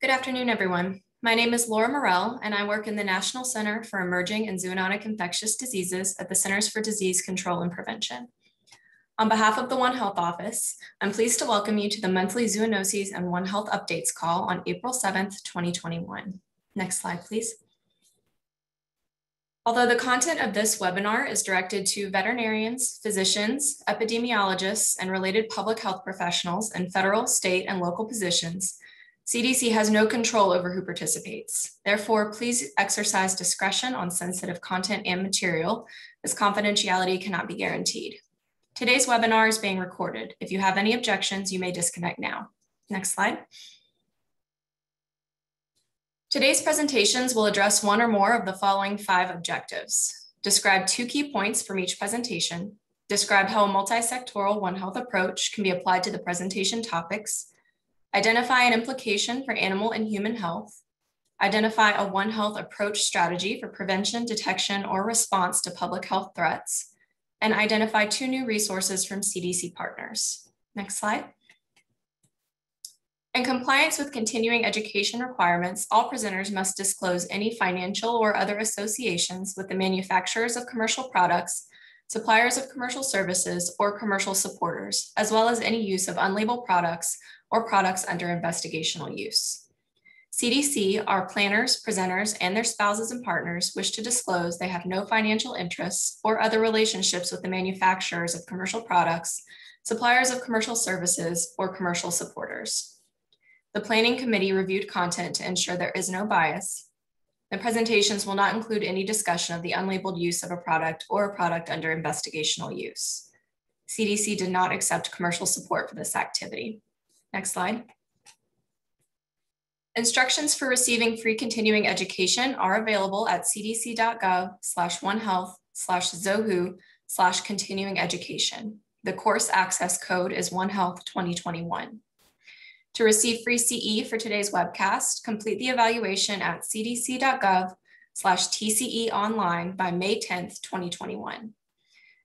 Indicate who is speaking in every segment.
Speaker 1: Good afternoon, everyone. My name is Laura Morell, and I work in the National Center for Emerging and Zoonotic Infectious Diseases at the Centers for Disease Control and Prevention. On behalf of the One Health Office, I'm pleased to welcome you to the monthly Zoonoses and One Health Updates call on April 7th, 2021. Next slide, please. Although the content of this webinar is directed to veterinarians, physicians, epidemiologists, and related public health professionals in federal, state, and local positions, CDC has no control over who participates. Therefore, please exercise discretion on sensitive content and material as confidentiality cannot be guaranteed. Today's webinar is being recorded. If you have any objections, you may disconnect now. Next slide. Today's presentations will address one or more of the following five objectives. Describe two key points from each presentation. Describe how a multi-sectoral One Health approach can be applied to the presentation topics. Identify an implication for animal and human health. Identify a One Health approach strategy for prevention, detection, or response to public health threats. And identify two new resources from CDC partners. Next slide. In compliance with continuing education requirements, all presenters must disclose any financial or other associations with the manufacturers of commercial products, suppliers of commercial services, or commercial supporters, as well as any use of unlabeled products or products under investigational use. CDC, our planners, presenters, and their spouses and partners wish to disclose they have no financial interests or other relationships with the manufacturers of commercial products, suppliers of commercial services, or commercial supporters. The Planning Committee reviewed content to ensure there is no bias. The presentations will not include any discussion of the unlabeled use of a product or a product under investigational use. CDC did not accept commercial support for this activity. Next slide. Instructions for receiving free continuing education are available at cdc.gov slash onehealth slash zohu slash continuing education. The course access code is OneHealth 2021. To receive free CE for today's webcast, complete the evaluation at cdc.gov slash TCE online by May 10th, 2021.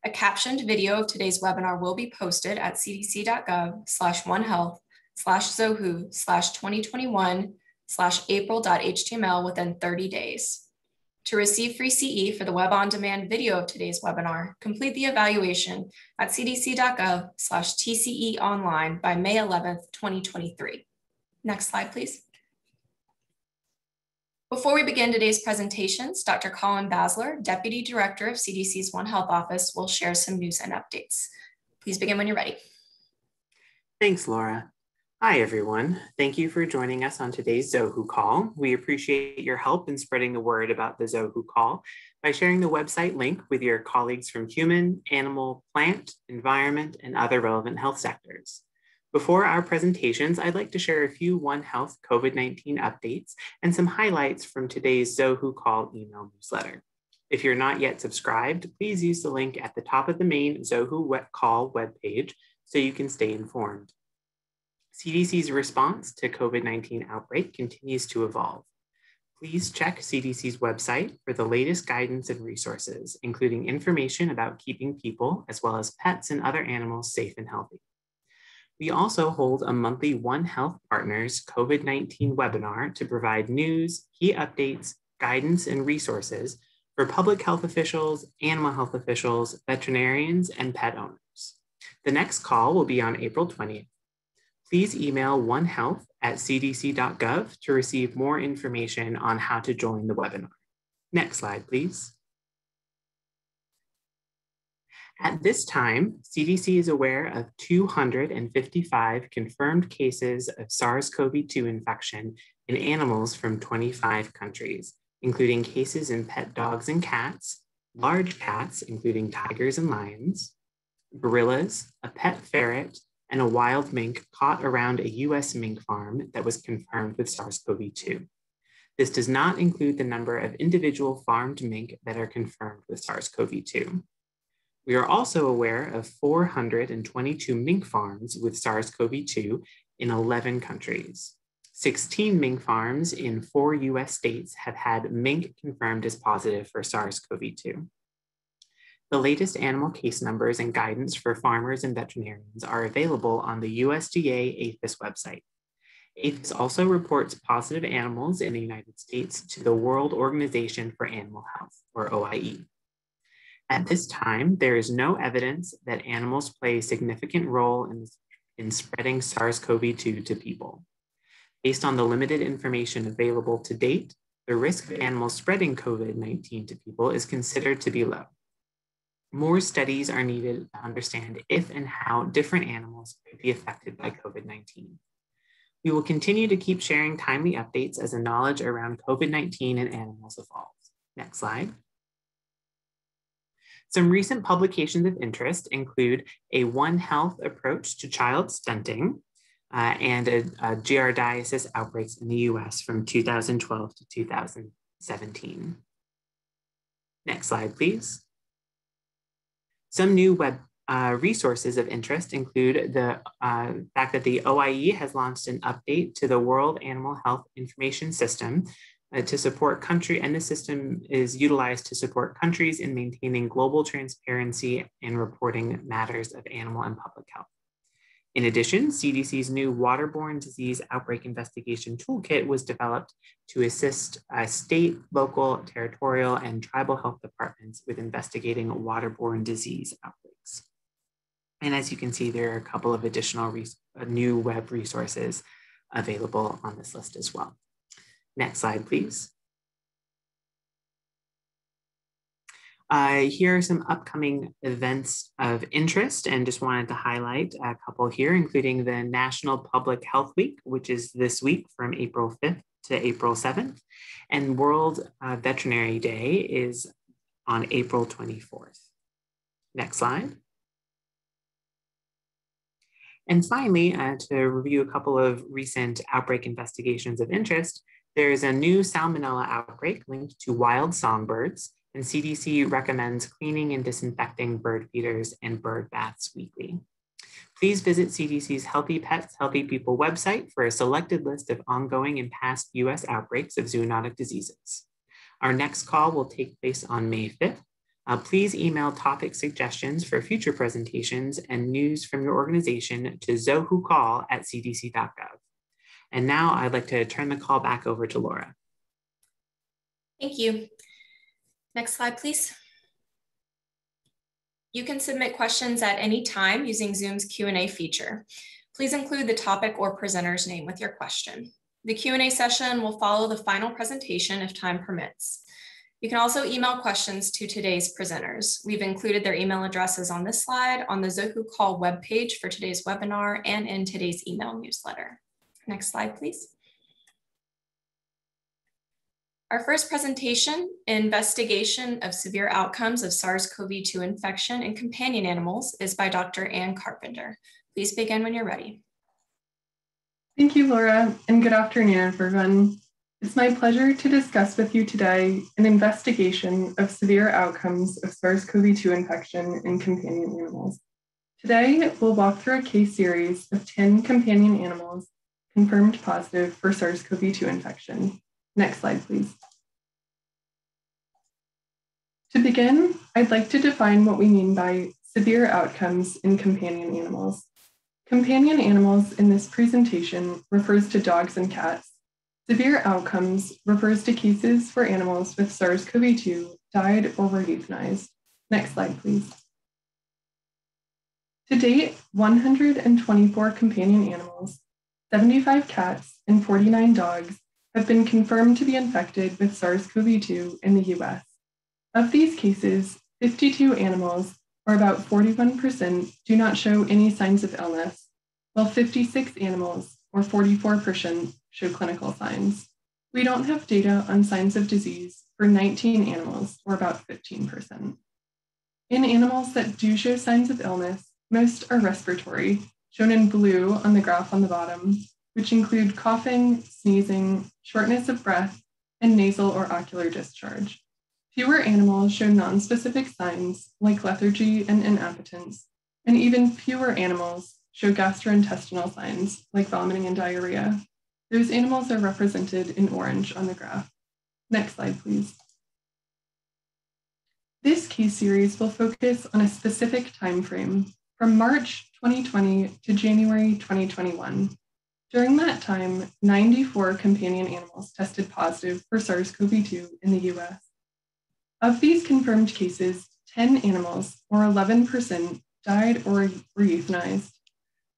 Speaker 1: A captioned video of today's webinar will be posted at cdc.gov slash onehealth slash zohu slash 2021 slash april.html within 30 days. To receive free CE for the web on demand video of today's webinar, complete the evaluation at cdc.gov slash TCE online by May 11th, 2023. Next slide, please. Before we begin today's presentations, Dr. Colin Basler, Deputy Director of CDC's One Health Office, will share some news and updates. Please begin when you're ready.
Speaker 2: Thanks, Laura. Hi, everyone. Thank you for joining us on today's Zohu call. We appreciate your help in spreading the word about the Zohu call by sharing the website link with your colleagues from human, animal, plant, environment, and other relevant health sectors. Before our presentations, I'd like to share a few One Health COVID-19 updates and some highlights from today's Zohu call email newsletter. If you're not yet subscribed, please use the link at the top of the main Zohu call webpage so you can stay informed. CDC's response to COVID-19 outbreak continues to evolve. Please check CDC's website for the latest guidance and resources, including information about keeping people as well as pets and other animals safe and healthy. We also hold a monthly One Health Partners COVID-19 webinar to provide news, key updates, guidance, and resources for public health officials, animal health officials, veterinarians, and pet owners. The next call will be on April 20th please email onehealth at cdc.gov to receive more information on how to join the webinar. Next slide, please. At this time, CDC is aware of 255 confirmed cases of SARS-CoV-2 infection in animals from 25 countries, including cases in pet dogs and cats, large cats, including tigers and lions, gorillas, a pet ferret, and a wild mink caught around a US mink farm that was confirmed with SARS-CoV-2. This does not include the number of individual farmed mink that are confirmed with SARS-CoV-2. We are also aware of 422 mink farms with SARS-CoV-2 in 11 countries. 16 mink farms in four US states have had mink confirmed as positive for SARS-CoV-2. The latest animal case numbers and guidance for farmers and veterinarians are available on the USDA APHIS website. APHIS also reports positive animals in the United States to the World Organization for Animal Health, or OIE. At this time, there is no evidence that animals play a significant role in, in spreading SARS-CoV-2 to people. Based on the limited information available to date, the risk of animals spreading COVID-19 to people is considered to be low. More studies are needed to understand if and how different animals could be affected by COVID-19. We will continue to keep sharing timely updates as the knowledge around COVID-19 and animals evolves. Next slide. Some recent publications of interest include a One Health approach to child stunting uh, and a, a giardiasis outbreaks in the US from 2012 to 2017. Next slide, please. Some new web uh, resources of interest include the uh, fact that the OIE has launched an update to the World Animal Health Information System uh, to support country, and the system is utilized to support countries in maintaining global transparency and reporting matters of animal and public health. In addition, CDC's new waterborne disease outbreak investigation toolkit was developed to assist uh, state, local, territorial, and tribal health departments with investigating waterborne disease outbreaks. And as you can see, there are a couple of additional uh, new web resources available on this list as well. Next slide, please. Uh, here are some upcoming events of interest and just wanted to highlight a couple here, including the National Public Health Week, which is this week from April 5th to April 7th, and World uh, Veterinary Day is on April 24th. Next slide. And finally, uh, to review a couple of recent outbreak investigations of interest, there is a new salmonella outbreak linked to wild songbirds, and CDC recommends cleaning and disinfecting bird feeders and bird baths weekly. Please visit CDC's Healthy Pets, Healthy People website for a selected list of ongoing and past US outbreaks of zoonotic diseases. Our next call will take place on May 5th. Uh, please email topic suggestions for future presentations and news from your organization to zohucall at cdc.gov. And now I'd like to turn the call back over to Laura.
Speaker 1: Thank you. Next slide, please. You can submit questions at any time using Zoom's Q&A feature. Please include the topic or presenter's name with your question. The Q&A session will follow the final presentation if time permits. You can also email questions to today's presenters. We've included their email addresses on this slide on the Zohu Call webpage for today's webinar and in today's email newsletter. Next slide, please. Our first presentation, Investigation of Severe Outcomes of SARS-CoV-2 Infection in Companion Animals is by Dr. Ann Carpenter. Please begin when you're ready.
Speaker 3: Thank you, Laura, and good afternoon, everyone. It's my pleasure to discuss with you today an investigation of severe outcomes of SARS-CoV-2 infection in companion animals. Today, we'll walk through a case series of 10 companion animals confirmed positive for SARS-CoV-2 infection. Next slide, please. To begin, I'd like to define what we mean by severe outcomes in companion animals. Companion animals in this presentation refers to dogs and cats. Severe outcomes refers to cases where animals with SARS-CoV-2 died or were euthanized. Next slide, please. To date, 124 companion animals 75 cats and 49 dogs have been confirmed to be infected with SARS CoV 2 in the US. Of these cases, 52 animals, or about 41%, do not show any signs of illness, while 56 animals, or 44%, show clinical signs. We don't have data on signs of disease for 19 animals, or about 15%. In animals that do show signs of illness, most are respiratory, shown in blue on the graph on the bottom, which include coughing, sneezing, shortness of breath, and nasal or ocular discharge. Fewer animals show nonspecific signs like lethargy and inappetence, and even fewer animals show gastrointestinal signs like vomiting and diarrhea. Those animals are represented in orange on the graph. Next slide, please. This case series will focus on a specific time frame from March 2020 to January 2021. During that time, 94 companion animals tested positive for SARS CoV 2 in the US. Of these confirmed cases, 10 animals, or 11%, died or were euthanized.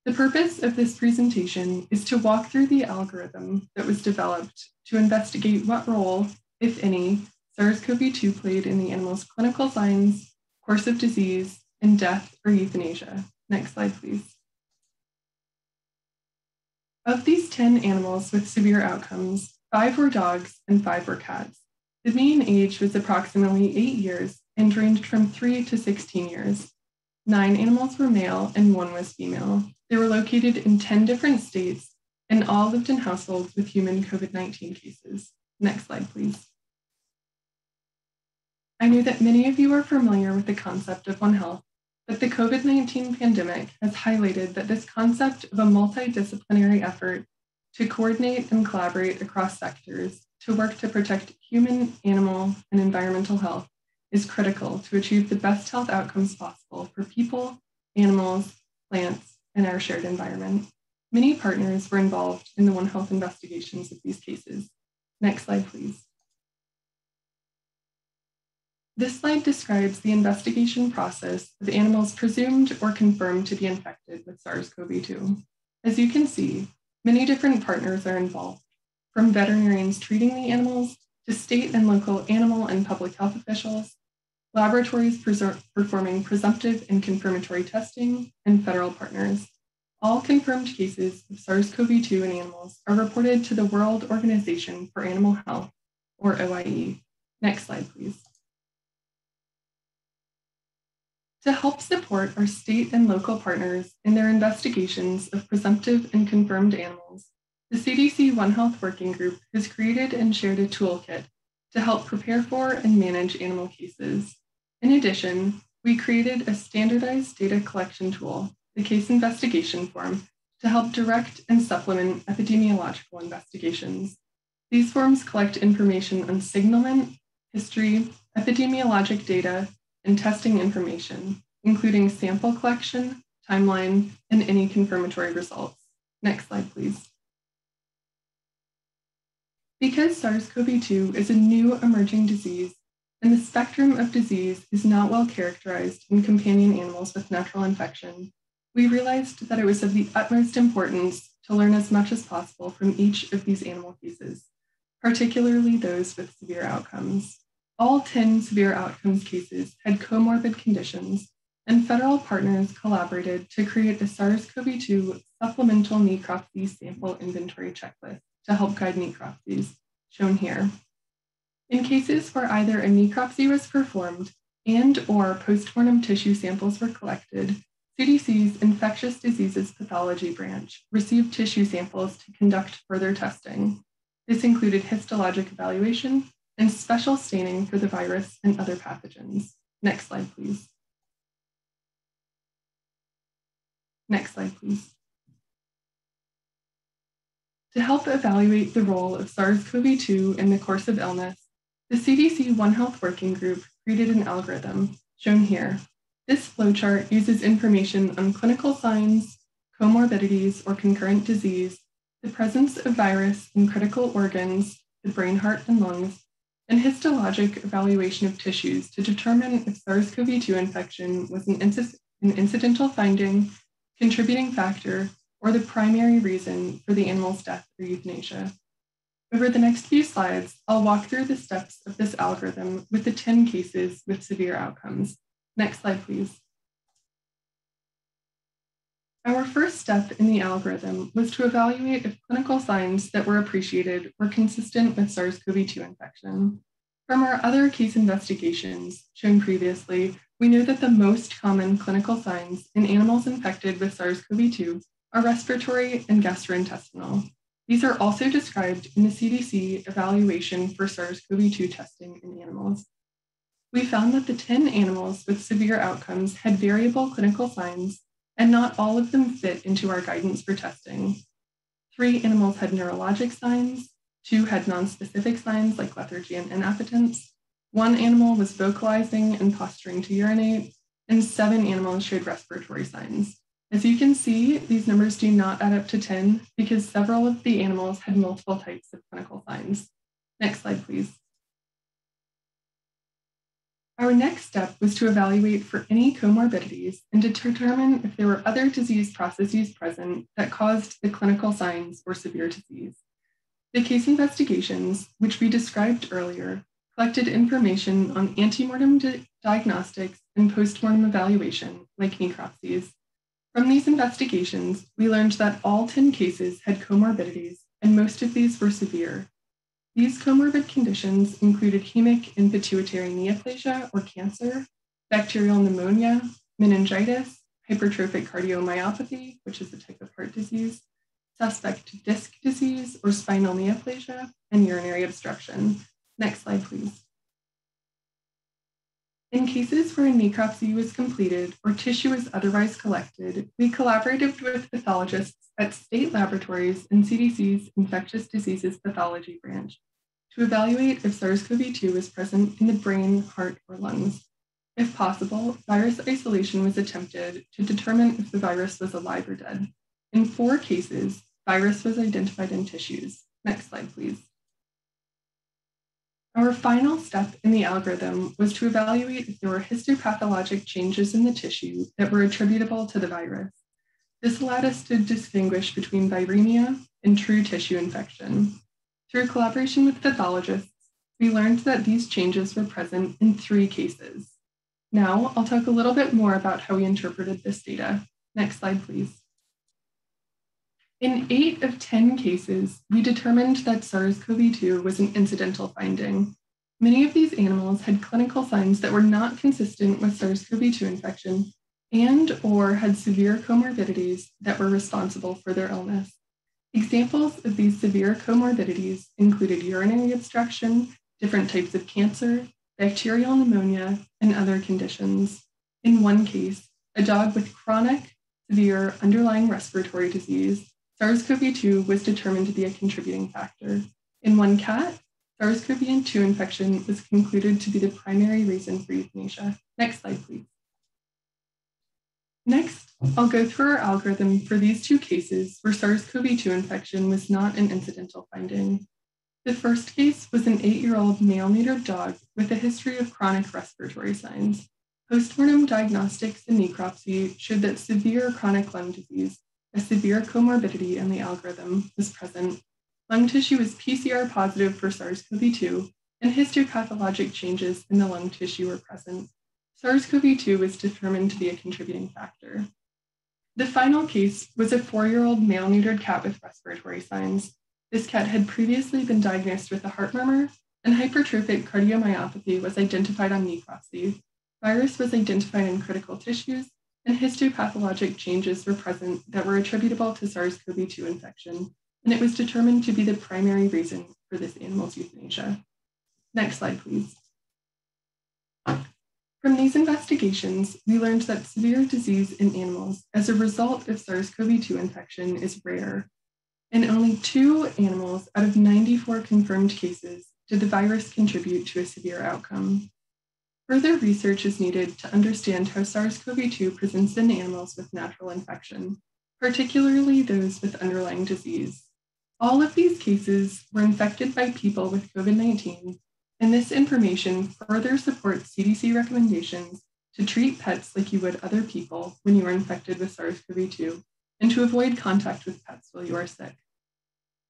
Speaker 3: The purpose of this presentation is to walk through the algorithm that was developed to investigate what role, if any, SARS CoV 2 played in the animal's clinical signs, course of disease, and death or euthanasia. Next slide, please. Of these 10 animals with severe outcomes, five were dogs and five were cats. The mean age was approximately eight years and ranged from three to 16 years. Nine animals were male and one was female. They were located in 10 different states and all lived in households with human COVID 19 cases. Next slide, please. I know that many of you are familiar with the concept of One Health but the COVID 19 pandemic has highlighted that this concept of a multidisciplinary effort to coordinate and collaborate across sectors to work to protect human, animal, and environmental health is critical to achieve the best health outcomes possible for people, animals, plants, and our shared environment. Many partners were involved in the One Health investigations of these cases. Next slide, please. This slide describes the investigation process of animals presumed or confirmed to be infected with SARS-CoV-2. As you can see, many different partners are involved, from veterinarians treating the animals to state and local animal and public health officials, laboratories performing presumptive and confirmatory testing, and federal partners. All confirmed cases of SARS-CoV-2 in animals are reported to the World Organization for Animal Health, or OIE. Next slide, please. to help support our state and local partners in their investigations of presumptive and confirmed animals. The CDC One Health Working Group has created and shared a toolkit to help prepare for and manage animal cases. In addition, we created a standardized data collection tool, the Case Investigation Form, to help direct and supplement epidemiological investigations. These forms collect information on signalment, history, epidemiologic data, and testing information, including sample collection, timeline, and any confirmatory results. Next slide, please. Because SARS-CoV-2 is a new emerging disease and the spectrum of disease is not well characterized in companion animals with natural infection, we realized that it was of the utmost importance to learn as much as possible from each of these animal cases, particularly those with severe outcomes. All 10 severe outcomes cases had comorbid conditions, and federal partners collaborated to create the SARS-CoV-2 supplemental necropsy sample inventory checklist to help guide necropsies, shown here. In cases where either a necropsy was performed and or postmortem tissue samples were collected, CDC's infectious diseases pathology branch received tissue samples to conduct further testing. This included histologic evaluation and special staining for the virus and other pathogens. Next slide, please. Next slide, please. To help evaluate the role of SARS-CoV-2 in the course of illness, the CDC One Health Working Group created an algorithm, shown here. This flowchart uses information on clinical signs, comorbidities or concurrent disease, the presence of virus in critical organs, the brain, heart, and lungs, and histologic evaluation of tissues to determine if SARS-CoV-2 infection was an, inc an incidental finding, contributing factor, or the primary reason for the animal's death or euthanasia. Over the next few slides, I'll walk through the steps of this algorithm with the 10 cases with severe outcomes. Next slide, please. Our first step in the algorithm was to evaluate if clinical signs that were appreciated were consistent with SARS-CoV-2 infection. From our other case investigations shown previously, we know that the most common clinical signs in animals infected with SARS-CoV-2 are respiratory and gastrointestinal. These are also described in the CDC evaluation for SARS-CoV-2 testing in animals. We found that the 10 animals with severe outcomes had variable clinical signs and not all of them fit into our guidance for testing. Three animals had neurologic signs, two had nonspecific signs like lethargy and inappetence, one animal was vocalizing and posturing to urinate, and seven animals showed respiratory signs. As you can see, these numbers do not add up to 10 because several of the animals had multiple types of clinical signs. Next slide, please. Our next step was to evaluate for any comorbidities and to determine if there were other disease processes present that caused the clinical signs or severe disease. The case investigations, which we described earlier, collected information on antemortem di diagnostics and postmortem evaluation, like necropsies. From these investigations, we learned that all 10 cases had comorbidities, and most of these were severe, these comorbid conditions included hemic and pituitary neoplasia or cancer, bacterial pneumonia, meningitis, hypertrophic cardiomyopathy, which is a type of heart disease, suspect disc disease or spinal neoplasia, and urinary obstruction. Next slide, please. In cases where a necropsy was completed or tissue was otherwise collected, we collaborated with pathologists at state laboratories and CDC's infectious diseases pathology branch to evaluate if SARS-CoV-2 was present in the brain, heart, or lungs. If possible, virus isolation was attempted to determine if the virus was alive or dead. In four cases, virus was identified in tissues. Next slide, please. Our final step in the algorithm was to evaluate if there were histopathologic changes in the tissue that were attributable to the virus. This allowed us to distinguish between viremia and true tissue infection. Through collaboration with pathologists, we learned that these changes were present in three cases. Now, I'll talk a little bit more about how we interpreted this data. Next slide, please. In eight of 10 cases, we determined that SARS-CoV-2 was an incidental finding. Many of these animals had clinical signs that were not consistent with SARS-CoV-2 infection and or had severe comorbidities that were responsible for their illness. Examples of these severe comorbidities included urinary obstruction, different types of cancer, bacterial pneumonia, and other conditions. In one case, a dog with chronic, severe underlying respiratory disease, SARS CoV 2 was determined to be a contributing factor. In one cat, SARS CoV 2 infection was concluded to be the primary reason for euthanasia. Next slide, please. Next, I'll go through our algorithm for these two cases where SARS-CoV-2 infection was not an incidental finding. The first case was an eight-year-old male-neutered dog with a history of chronic respiratory signs. Postmortem diagnostics and necropsy showed that severe chronic lung disease, a severe comorbidity in the algorithm, was present. Lung tissue was PCR positive for SARS-CoV-2, and histopathologic changes in the lung tissue were present. SARS-CoV-2 was determined to be a contributing factor. The final case was a four-year-old male-neutered cat with respiratory signs. This cat had previously been diagnosed with a heart murmur, and hypertrophic cardiomyopathy was identified on necropsy. Virus was identified in critical tissues, and histopathologic changes were present that were attributable to SARS-CoV-2 infection, and it was determined to be the primary reason for this animal's euthanasia. Next slide, please. From these investigations, we learned that severe disease in animals as a result of SARS-CoV-2 infection is rare. In only two animals out of 94 confirmed cases did the virus contribute to a severe outcome. Further research is needed to understand how SARS-CoV-2 presents in animals with natural infection, particularly those with underlying disease. All of these cases were infected by people with COVID-19 and this information further supports CDC recommendations to treat pets like you would other people when you are infected with SARS-CoV-2 and to avoid contact with pets while you are sick.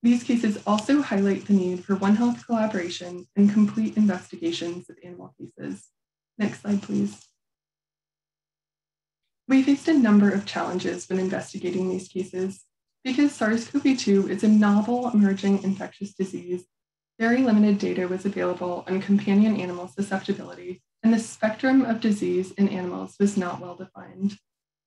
Speaker 3: These cases also highlight the need for One Health collaboration and complete investigations of animal cases. Next slide, please. We faced a number of challenges when investigating these cases. Because SARS-CoV-2 is a novel emerging infectious disease, very limited data was available on companion animal susceptibility, and the spectrum of disease in animals was not well defined.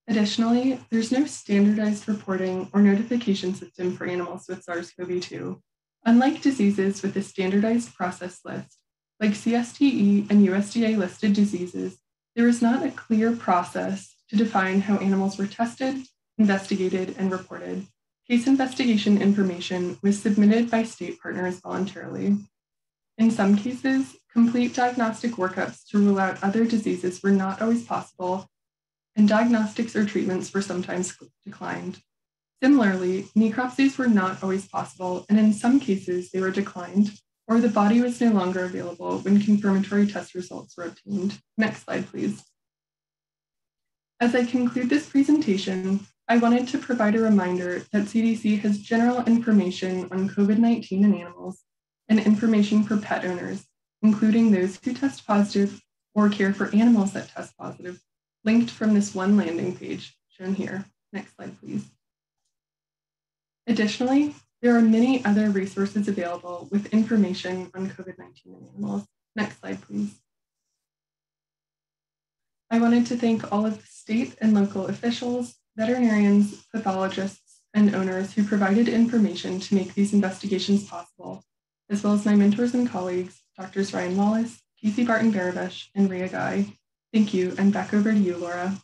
Speaker 3: Additionally, there's no standardized reporting or notification system for animals with SARS CoV 2. Unlike diseases with a standardized process list, like CSTE and USDA listed diseases, there is not a clear process to define how animals were tested, investigated, and reported. Case investigation information was submitted by state partners voluntarily. In some cases, complete diagnostic workups to rule out other diseases were not always possible, and diagnostics or treatments were sometimes declined. Similarly, necropsies were not always possible, and in some cases they were declined, or the body was no longer available when confirmatory test results were obtained. Next slide, please. As I conclude this presentation, I wanted to provide a reminder that CDC has general information on COVID-19 in animals and information for pet owners, including those who test positive or care for animals that test positive, linked from this one landing page shown here. Next slide, please. Additionally, there are many other resources available with information on COVID-19 in animals. Next slide, please. I wanted to thank all of the state and local officials, veterinarians, pathologists, and owners who provided information to make these investigations possible, as well as my mentors and colleagues, Drs. Ryan Wallace, Casey Barton Behravesh, and Ria Ghai. Thank you, and back over to you, Laura.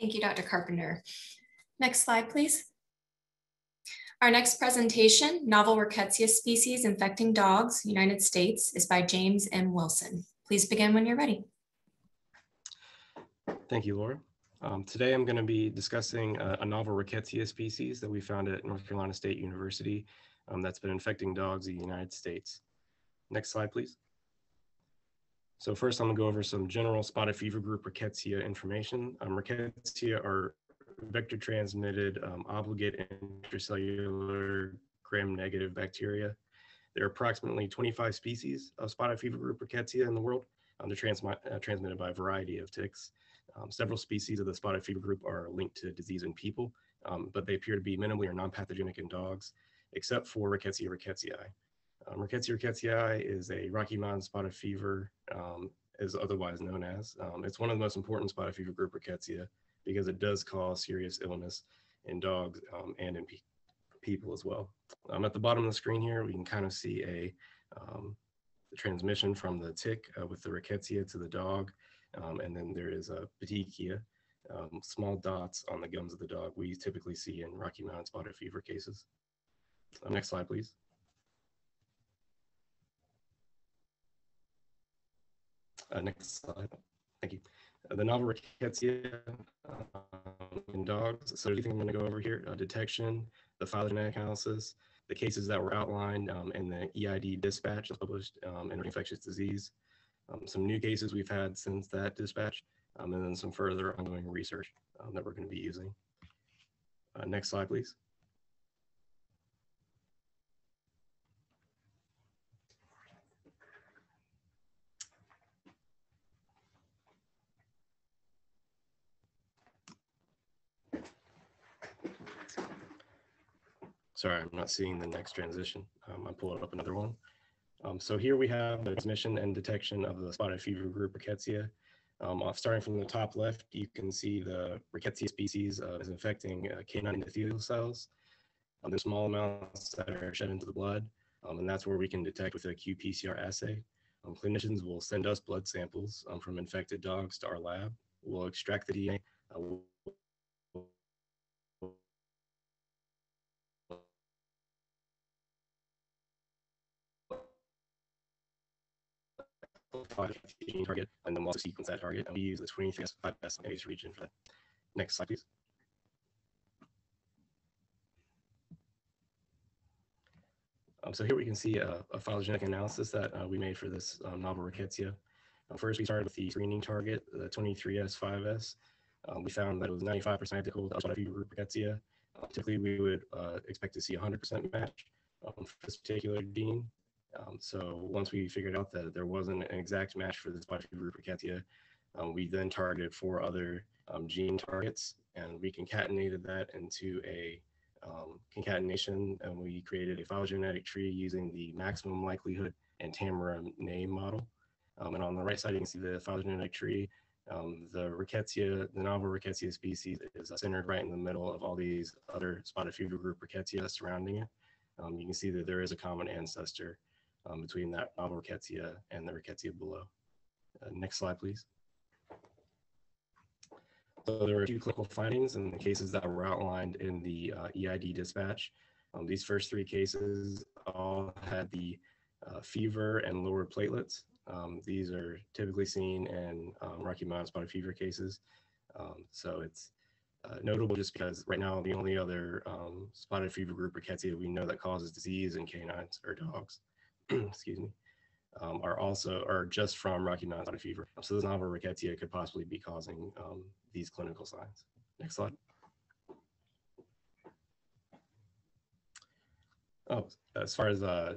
Speaker 1: Thank you, Dr. Carpenter. Next slide, please. Our next presentation, Novel Rickettsia Species Infecting Dogs, United States, is by James M. Wilson. Please begin when you're ready.
Speaker 4: Thank you, Laura. Um, today I'm going to be discussing a, a, novel Rickettsia species that we found at North Carolina State University um, that's been infecting dogs in the United States. Next slide, please. So first I'm going to go over some general spotted fever group Rickettsia information. Um, Rickettsia are vector transmitted um, obligate intracellular gram-negative bacteria. There are approximately 25 species of spotted fever group Rickettsia in the world. Um, they're trans uh, transmitted by a variety of ticks. Um, several species of the spotted fever group are linked to disease in people, um, but they appear to be minimally or non-pathogenic in dogs, except for Rickettsia rickettsii. Um, Rickettsia rickettsii is a Rocky Mountain spotted fever, um, is otherwise known as. Um, it's one of the most important spotted fever group Rickettsia because it does cause serious illness in dogs um, and in pe people as well. Um, at the bottom of the screen here, we can kind of see a um, transmission from the tick uh, with the rickettsia to the dog. Um, and then there is a petechia, um, small dots on the gums of the dog we typically see in Rocky Mountain spotted fever cases. Next slide, please. Uh, next slide. Thank you the novel rickettsia in dogs. So everything I'm going to go over here, uh, detection, the phylogenetic analysis, the cases that were outlined um, in the EID dispatch published um, in infectious disease, um, some new cases we've had since that dispatch, um, and then some further ongoing research um, that we're going to be using. Uh, next slide, please. Sorry, I'm not seeing the next transition. Um, I'm pulling up another one. Um, so here we have the transmission and detection of the spotted fever group Rickettsia. Um, off, starting from the top left, you can see the Rickettsia species uh, is infecting uh, canine endothelial cells. Um, there's small amounts that are shed into the blood, um, and that's where we can detect with a qPCR assay. Um, clinicians will send us blood samples um, from infected dogs to our lab. We'll extract the DNA. Uh, gene target, and then we'll also sequence that target. And we use the 23S5S region for that. Next slide, please. Um, so here we can see a, a phylogenetic analysis that uh, we made for this um, novel rickettsia. Uh, first, we started with the screening target, the 23S5S. Um, we found that it was 95% identical to group rickettsia. Uh, typically, we would uh, expect to see 100% match um, for this particular gene. Um, so once we figured out that there wasn't an exact match for this group rickettsia, um, we then targeted four other um, gene targets and we concatenated that into a um, concatenation and we created a phylogenetic tree using the maximum likelihood and Tamara name model. Um, and on the right side, you can see the phylogenetic tree. Um, the rickettsia, the novel rickettsia species is centered right in the middle of all these other spotted fever group rickettsia surrounding it. you can see that there is a common ancestor um, between that novel rickettsia and the rickettsia below. Uh, next slide, please. So there were a few clinical findings in the cases that were outlined in the uh, EID dispatch. Um, these first three cases all had the uh, fever and lower platelets. Um, these are typically seen in um, Rocky Mountain spotted fever cases. Um, so it's uh, notable just because right now the only other um, spotted fever group rickettsia we know that causes disease in canines or dogs, excuse me, um, are also are just from Rocky Mountain fever. So this novel rickettsia could possibly be causing um, these clinical signs. Next slide. Oh, as far as uh,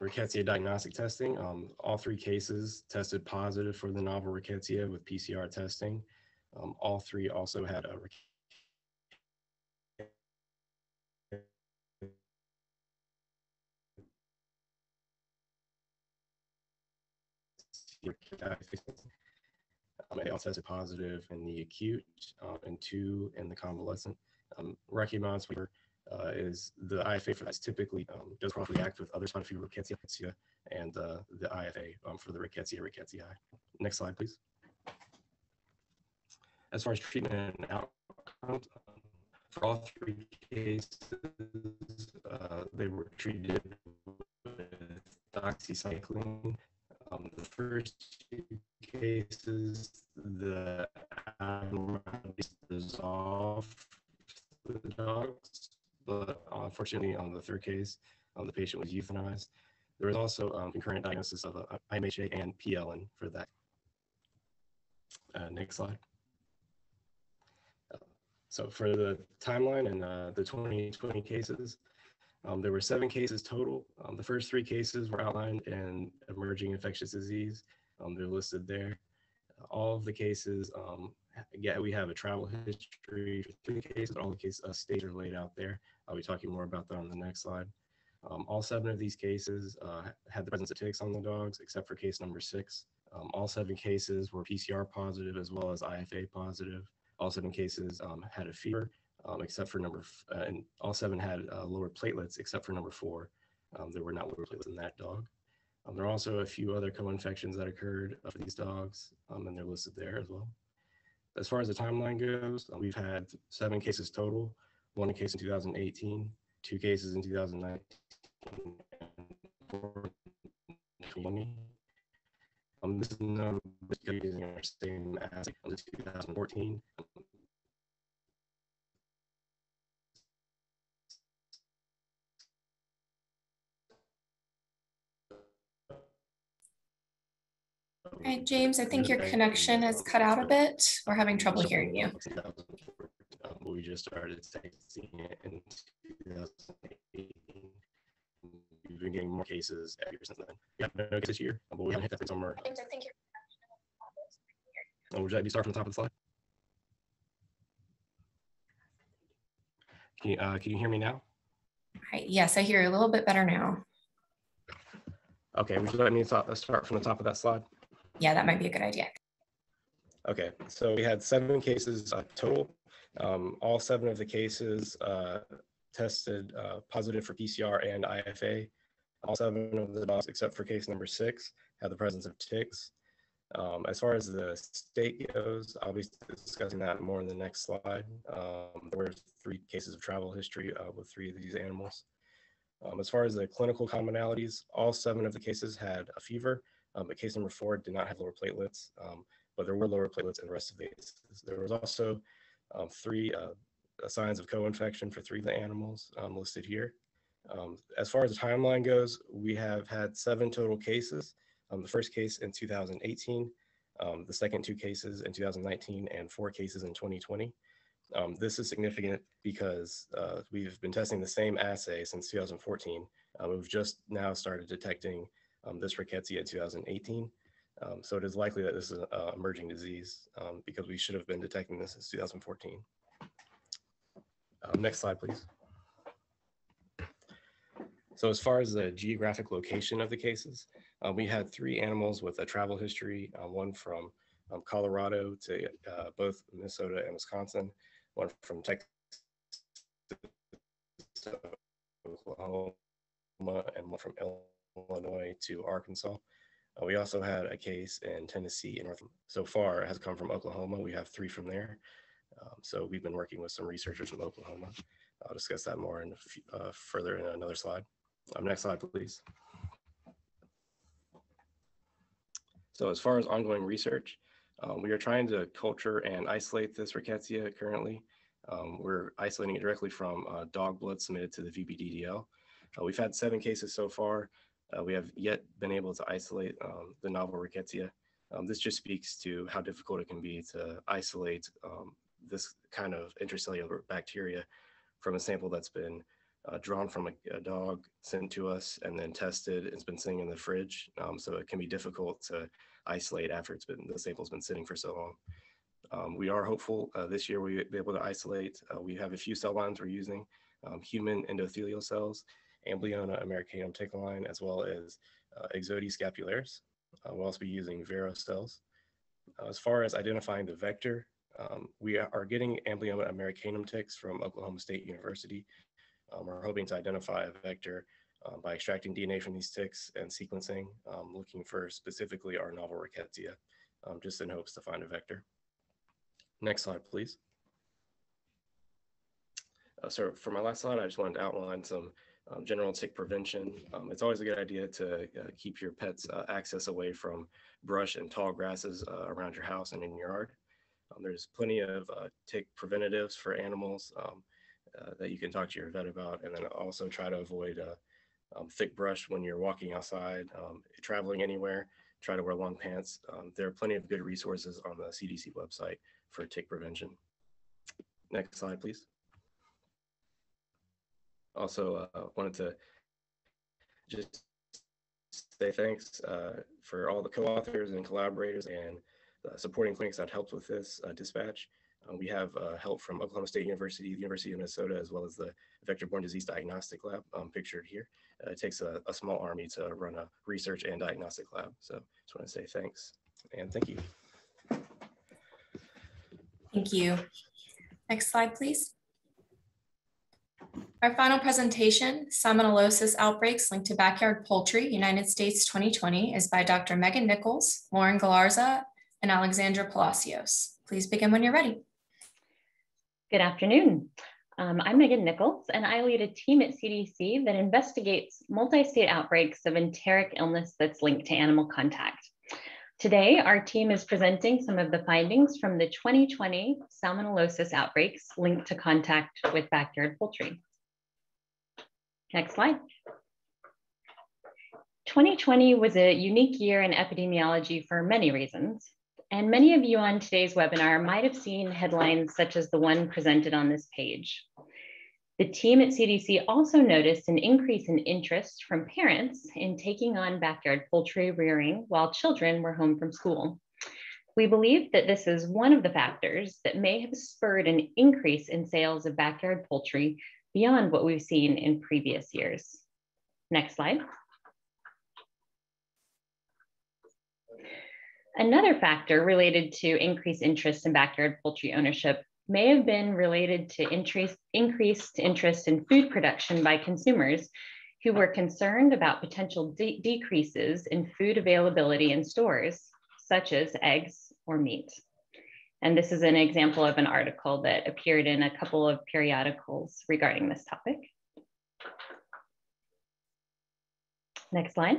Speaker 4: rickettsia diagnostic testing, um, all three cases tested positive for the novel rickettsia with PCR testing. Um, all three also had a um, they all tested positive in the acute uh, and two in the convalescent. Um, Mountain fever uh, is the IFA for that's typically um, does cross react with other spotted fever rickettsia and uh, the IFA um, for the rickettsia rickettsii. Next slide, please. As far as treatment and outcomes, um, for all three cases, uh, they were treated with doxycycline. Um, the first cases, the abnormalities resolved the dogs, but unfortunately, on the third case, um, the patient was euthanized. There was also um, concurrent diagnosis of uh, IMHA and PLN for that. Uh, next slide. So for the timeline and uh, the 2020 cases, um, there were seven cases total. Um, the first three cases were outlined in emerging infectious disease. Um, they're listed there. All of the cases, um, yeah, we have a travel history for three cases. All the case uh, states are laid out there. I'll be talking more about that on the next slide. Um, all seven of these cases uh, had the presence of ticks on the dogs, except for case number six. Um, all seven cases were PCR positive as well as IFA positive. All seven cases had a fever, um, except for number, uh, and all seven had uh, lower platelets, except for number four. Um, there were not lower platelets in that dog. Um, there are also a few other co-infections that occurred for these dogs, um, and they're listed there as well. As far as the timeline goes, uh, we've had seven cases total, one case in 2018, two cases in 2019, and 2020. Um, this is using our same as 2014.
Speaker 1: All right, James, I think your connection has cut out a bit. We're having trouble hearing you.
Speaker 4: We just started seeing it in 2018. We've been getting more cases every year since then. We have no cases this year, but we haven't hit that somewhere.
Speaker 1: James, I think your
Speaker 4: Oh, would you like to start from the top of the slide? Can you, uh, can you hear me now?
Speaker 1: All right, yes, I hear you a little bit better now.
Speaker 4: Okay, would you let me start start from the top of that slide?
Speaker 1: Yeah, that might be a good idea.
Speaker 4: Okay, so we had seven cases uh, total. Um, all seven of the cases uh, tested uh, positive for PCR and IFA. All seven of the dogs, except for case number six, had the presence of ticks. Um, as far as the state goes, I'll be discussing that more in the next slide. Um, there were three cases of travel history uh, with three of these animals. Um, as far as the clinical commonalities, all seven of the cases had a fever, um, but case number four did not have lower platelets, um, but there were lower platelets in the rest of the cases. There was also um, three uh, signs of co-infection for three of the animals listed here. as far as the timeline goes, we have had seven total cases. Um, the first case in 2018, um, the second two cases in 2019, and four cases in 2020. Um, this is significant because uh, we've been testing the same assay since 2014. Um, we've just now started detecting um, this rickettsia in 2018. Um, so it is likely that this is an uh, emerging disease because we should have been detecting this since 2014. next slide, please. So as far as the geographic location of the cases, uh, we had three animals with a travel history, uh, one from um, Colorado to uh, both Minnesota and Wisconsin, one from Texas to Oklahoma, and one from Illinois to Arkansas. Uh, we also had a case in Tennessee and North. So far, has come from Oklahoma. We have three from there. Um, so we've been working with some researchers from Oklahoma. I'll discuss that more in few, uh, further in another slide. Um, next slide, please. So as far as ongoing research, um, we are trying to culture and isolate this rickettsia currently. Um, we're isolating it directly from uh, dog blood submitted to the VBDDL. Uh, we've had seven cases so far. Uh, we have yet been able to isolate um, the novel rickettsia. Um, this just speaks to how difficult it can be to isolate um, this kind of intracellular bacteria from a sample that's been uh, drawn from a, a, dog, sent to us, and then tested. It's been sitting in the fridge, um, so it can be difficult to isolate after it's been the sample's been sitting for so long. Um, we are hopeful uh, this year we'll be able to isolate. Uh, we have a few cell lines we're using, um, human endothelial cells, Amblyomma americanum tick line, as well as uh, Ixodes scapularis. Uh, we'll also be using Vero cells. Uh, as far as identifying the vector, um, we are getting Amblyomma americanum ticks from Oklahoma State University. Um, we're hoping to identify a vector um, by extracting DNA from these ticks and sequencing, um, looking for specifically our novel rickettsia, um, just in hopes to find a vector. Next slide, please. Uh, so for my last slide, I just wanted to outline some um, general tick prevention. Um, it's always a good idea to uh, keep your pets uh, access away from brush and tall grasses uh, around your house and in your yard. Um, there's plenty of uh, tick preventatives for animals um, uh, that you can talk to your vet about, and then also try to avoid um, thick brush when you're walking outside, um, traveling anywhere. Try to wear long pants. there are plenty of good resources on the CDC website for tick prevention. Next slide, please. Also uh, wanted to just say thanks uh, for all the co-authors and collaborators and supporting clinics that helped with this uh, dispatch. Uh, we have uh, help from Oklahoma State University, the University of Minnesota, as well as the Vector-Borne Disease Diagnostic Lab um, pictured here. it takes a, a, small army to run a research and diagnostic lab. So just want to say thanks and thank you.
Speaker 1: Thank you. Next slide, please. Our final presentation, Salmonellosis Outbreaks Linked to Backyard Poultry, United States 2020, is by Dr. Megan Nichols, Lauren Galarza, and Alexandra Palacios. Please begin when you're ready.
Speaker 5: Good afternoon. Um, I'm Megan Nichols, and I lead a team at CDC that investigates multi-state outbreaks of enteric illness that's linked to animal contact. Today, our team is presenting some of the findings from the 2020 salmonellosis outbreaks linked to contact with backyard poultry. Next slide. 2020 was a unique year in epidemiology for many reasons. And many of you on today's webinar might have seen headlines such as the one presented on this page. The team at CDC also noticed an increase in interest from parents in taking on backyard poultry rearing while children were home from school. We believe that this is one of the factors that may have spurred an increase in sales of backyard poultry beyond what we've seen in previous years. Next slide. Another factor related to increased interest in backyard poultry ownership may have been related to increased, increased interest in food production by consumers who were concerned about potential de decreases in food availability in stores, such as eggs or meat. And this is an example of an article that appeared in a couple of periodicals regarding this topic. Next slide.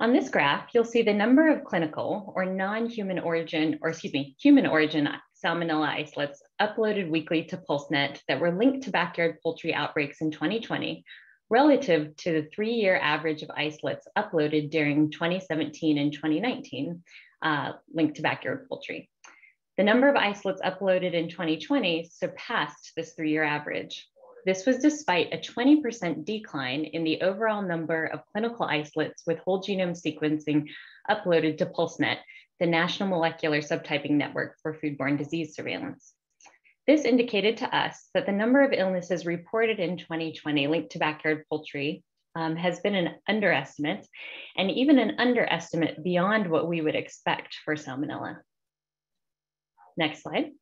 Speaker 5: On this graph, you'll see the number of clinical or non-human origin, or excuse me, human origin salmonella isolates uploaded weekly to PulseNet that were linked to backyard poultry outbreaks in 2020 relative to the three-year average of isolates uploaded during 2017 and 2019 uh, linked to backyard poultry. The number of isolates uploaded in 2020 surpassed this three-year average. This was despite a 20% decline in the overall number of clinical isolates with whole genome sequencing uploaded to PulseNet, the National Molecular Subtyping Network for Foodborne Disease Surveillance. This indicated to us that the number of illnesses reported in 2020 linked to backyard poultry um, has been an underestimate and even an underestimate beyond what we would expect for salmonella. Next slide.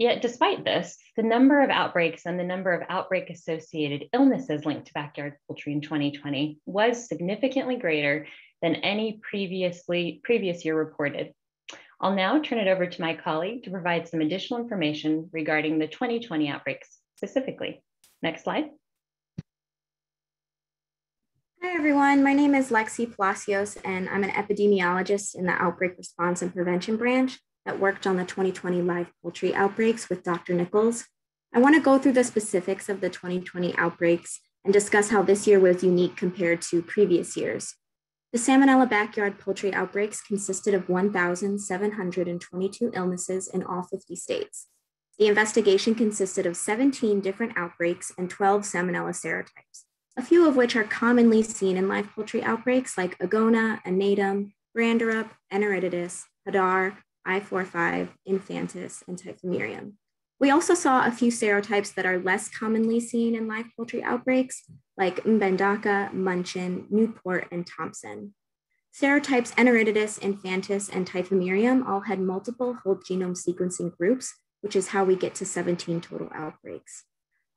Speaker 5: Yet despite this, the number of outbreaks and the number of outbreak associated illnesses linked to backyard poultry in 2020 was significantly greater than any previously previous year reported. I'll now turn it over to my colleague to provide some additional information regarding the 2020 outbreaks specifically. Next slide.
Speaker 6: Hi, everyone. My name is Lexi Palacios, and I'm an epidemiologist in the Outbreak Response and Prevention Branch that worked on the 2020 live poultry outbreaks with Dr. Nichols. I want to go through the specifics of the 2020 outbreaks and discuss how this year was unique compared to previous years. The Salmonella backyard poultry outbreaks consisted of 1,722 illnesses in all 50 states. The investigation consisted of 17 different outbreaks and 12 Salmonella serotypes a few of which are commonly seen in live poultry outbreaks like Agona, Anatum, Braenderup, Enteritidis, Hadar, I45, Infantis, and Typhimurium. We also saw a few serotypes that are less commonly seen in live poultry outbreaks, like Mbandaka, Muenchen, Newport, and Thompson. Serotypes Enteritidis, Infantis, and Typhimurium all had multiple whole genome sequencing groups, which is how we get to 17 total outbreaks.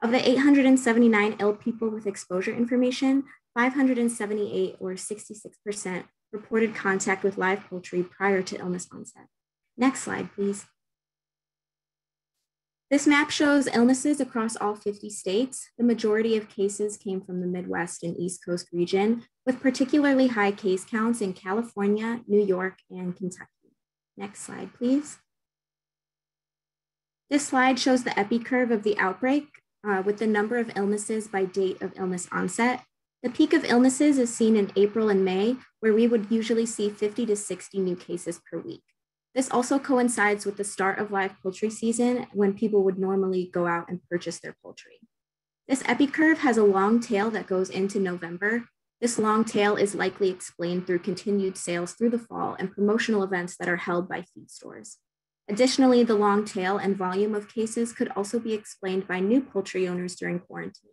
Speaker 6: Of the 879 ill people with exposure information, 578 or 66% reported contact with live poultry prior to illness onset. Next slide, please. This map shows illnesses across all 50 states. The majority of cases came from the Midwest and East Coast region, with particularly high case counts in California, New York, and Kentucky. Next slide, please. This slide shows the epi curve of the outbreak uh, with the number of illnesses by date of illness onset. The peak of illnesses is seen in April and May, where we would usually see 50 to 60 new cases per week. This also coincides with the start of live poultry season when people would normally go out and purchase their poultry. This epicurve has a long tail that goes into November. This long tail is likely explained through continued sales through the fall and promotional events that are held by feed stores. Additionally, the long tail and volume of cases could also be explained by new poultry owners during quarantine.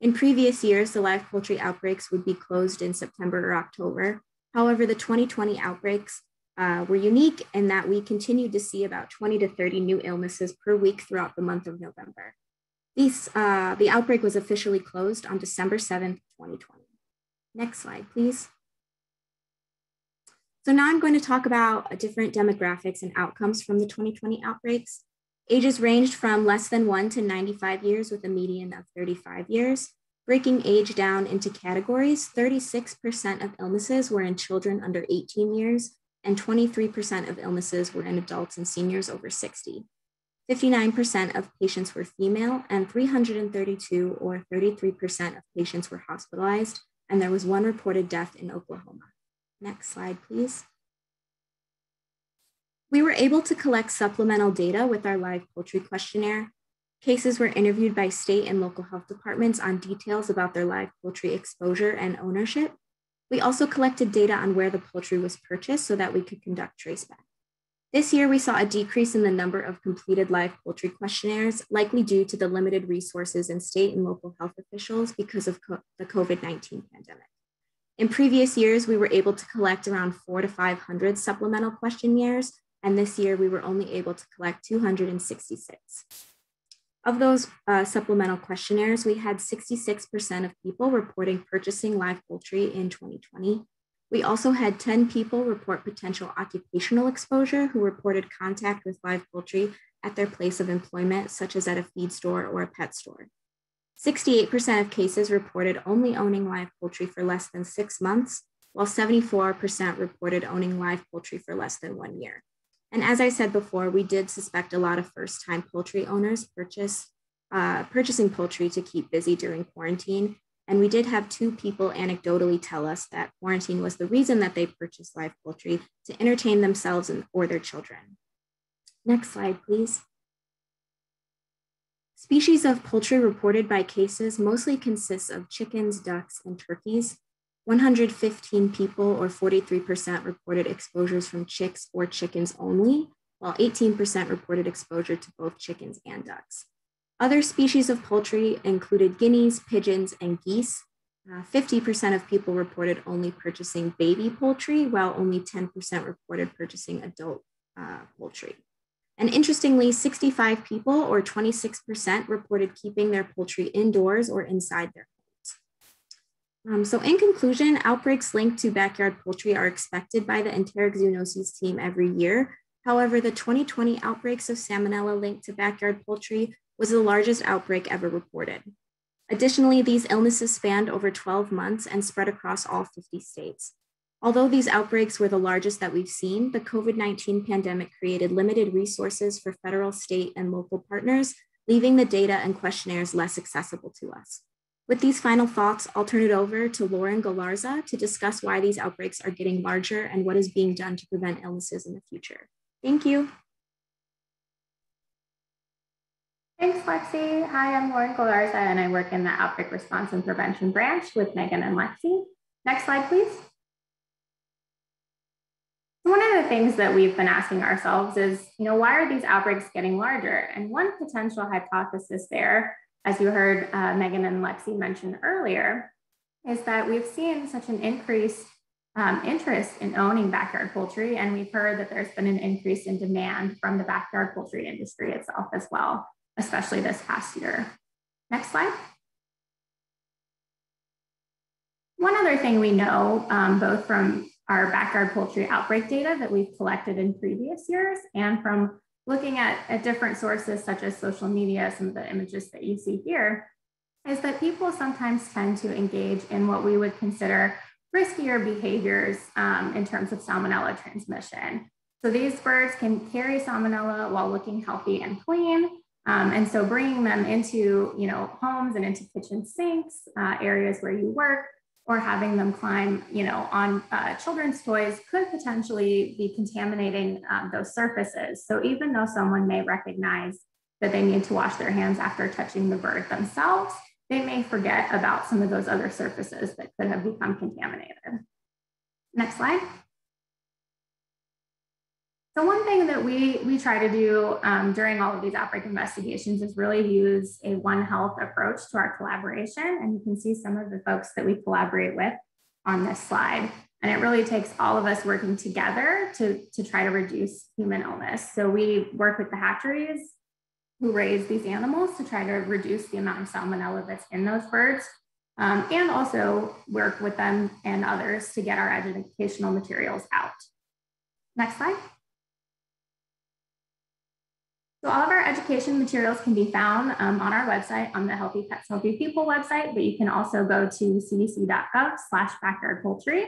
Speaker 6: In previous years, the live poultry outbreaks would be closed in September or October. However, the 2020 outbreaks uh, were unique in that we continued to see about 20 to 30 new illnesses per week throughout the month of November. These, uh, the outbreak was officially closed on December 7th, 2020. Next slide, please. So now I'm going to talk about different demographics and outcomes from the 2020 outbreaks. Ages ranged from less than one to 95 years with a median of 35 years. Breaking age down into categories, 36% of illnesses were in children under 18 years, and 23% of illnesses were in adults and seniors over 60. 59% of patients were female, and 332 or 33% of patients were hospitalized, and there was one reported death in Oklahoma. Next slide, please. We were able to collect supplemental data with our live poultry questionnaire. Cases were interviewed by state and local health departments on details about their live poultry exposure and ownership. We also collected data on where the poultry was purchased so that we could conduct traceback. This year, we saw a decrease in the number of completed live poultry questionnaires, likely due to the limited resources in state and local health officials because of co the COVID 19 pandemic. In previous years, we were able to collect around four to 500 supplemental questionnaires, and this year we were only able to collect 266. Of those uh, supplemental questionnaires, we had 66% of people reporting purchasing live poultry in 2020. We also had 10 people report potential occupational exposure who reported contact with live poultry at their place of employment, such as at a feed store or a pet store. 68% of cases reported only owning live poultry for less than six months, while 74% reported owning live poultry for less than one year. And as I said before, we did suspect a lot of first time poultry owners purchase, uh, purchasing poultry to keep busy during quarantine. And we did have two people anecdotally tell us that quarantine was the reason that they purchased live poultry to entertain themselves and, or their children. Next slide, please. Species of poultry reported by cases mostly consists of chickens, ducks, and turkeys. 115 people, or 43%, reported exposures from chicks or chickens only, while 18% reported exposure to both chickens and ducks. Other species of poultry included guineas, pigeons, and geese. 50% uh, of people reported only purchasing baby poultry, while only 10% reported purchasing adult uh, poultry. And interestingly, 65 people or 26% reported keeping their poultry indoors or inside their homes. Um, so in conclusion, outbreaks linked to backyard poultry are expected by the enteric zoonoses team every year. However, the 2020 outbreaks of salmonella linked to backyard poultry was the largest outbreak ever reported. Additionally, these illnesses spanned over 12 months and spread across all 50 states. Although these outbreaks were the largest that we've seen, the COVID 19 pandemic created limited resources for federal, state, and local partners, leaving the data and questionnaires less accessible to us. With these final thoughts, I'll turn it over to Lauren Galarza to discuss why these outbreaks are getting larger and what is being done to prevent illnesses in the future. Thank you.
Speaker 7: Thanks, Lexi. Hi, I'm Lauren Galarza, and I work in the Outbreak Response and Prevention branch with Megan and Lexi. Next slide, please. Things that we've been asking ourselves is, you know, why are these outbreaks getting larger? And one potential hypothesis there, as you heard uh, Megan and Lexi mention earlier, is that we've seen such an increased um, interest in owning backyard poultry, and we've heard that there's been an increase in demand from the backyard poultry industry itself as well, especially this past year. Next slide. One other thing we know, um, both from our backyard poultry outbreak data that we've collected in previous years and from looking at, at different sources such as social media, some of the images that you see here, is that people sometimes tend to engage in what we would consider riskier behaviors um, in terms of salmonella transmission. So these birds can carry salmonella while looking healthy and clean. Um, and so bringing them into you know, homes and into kitchen sinks, uh, areas where you work, or having them climb, you know, on uh, children's toys could potentially be contaminating um, those surfaces. So even though someone may recognize that they need to wash their hands after touching the bird themselves, they may forget about some of those other surfaces that could have become contaminated. Next slide. So one thing that we, we try to do um, during all of these outbreak investigations is really use a One Health approach to our collaboration. And you can see some of the folks that we collaborate with on this slide. And it really takes all of us working together to, to try to reduce human illness. So we work with the hatcheries who raise these animals to try to reduce the amount of salmonella that's in those birds. Um, and also work with them and others to get our educational materials out. Next slide. So all of our education materials can be found um, on our website on the Healthy Pets, Healthy People website, but you can also go to cdc.gov slash backyard poultry.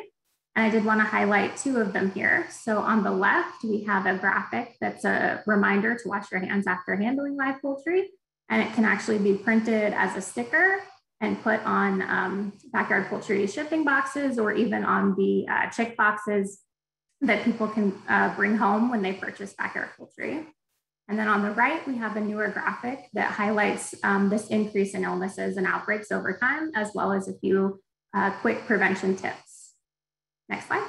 Speaker 7: And I did want to highlight two of them here. So on the left, we have a graphic that's a reminder to wash your hands after handling live poultry. And it can actually be printed as a sticker and put on um, backyard poultry shipping boxes or even on the uh, chick boxes that people can uh, bring home when they purchase backyard poultry. And then on the right, we have a newer graphic that highlights um, this increase in illnesses and outbreaks over time, as well as a few uh, quick prevention tips. Next slide.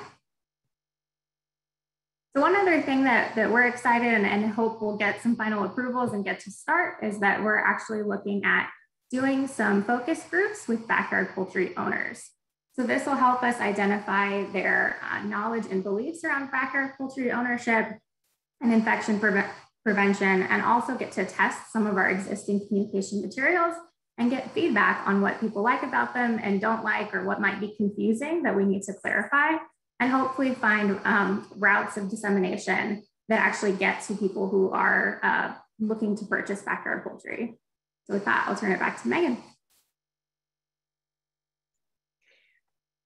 Speaker 7: So one other thing that, that we're excited and, and hope we'll get some final approvals and get to start is that we're actually looking at doing some focus groups with backyard poultry owners. So this will help us identify their uh, knowledge and beliefs around backyard poultry ownership and infection pre prevention and also get to test some of our existing communication materials and get feedback on what people like about them and don't like or what might be confusing that we need to clarify and hopefully find um, routes of dissemination that actually get to people who are uh, looking to purchase backyard poultry. So with that, I'll turn it back to Megan.